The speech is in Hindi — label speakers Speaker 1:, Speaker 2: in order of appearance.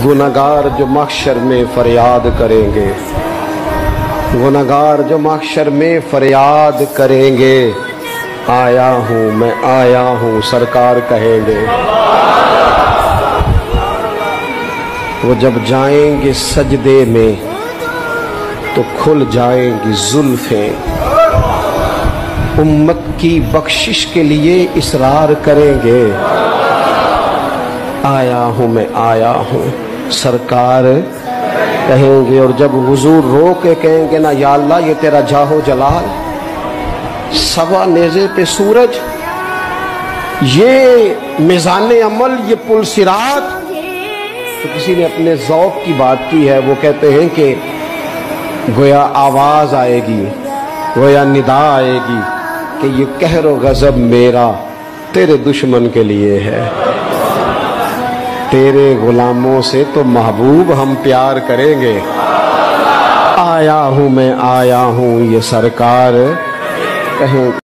Speaker 1: गुनागार जो मक्षर में फरियाद करेंगे। गुनागार जो मक्षर में फरियाद करेंगे। आया हूँ मैं, आया हूँ, सरकार कहेंगे। वो जब जाएँगे सजदे में तो खुल जाएँगी जुल्फें। उम्मत की बख्शिश के लिए इसरार करेंगे। आया हूँ मैं, आया हूँ। सरकार कहेंगे और जब हुजूर रो के कहेंगे, ना, या अल्लाह, ये तेरा जाहो जलाल। सवा नेजे पे सूरज, ये मिजान अमल, ये पुल सिरात। तो किसी ने अपने जौक की बात की है, वो कहते हैं कि गोया आवाज़ आएगी, गोया निदा आएगी कि ये कहरो गजब मेरा, तेरे दुश्मन के लिए है। तेरे गुलामों से तो महबूब हम प्यार करेंगे। आया हूँ मैं, आया हूँ ये सरकार। कहें